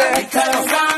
because I'm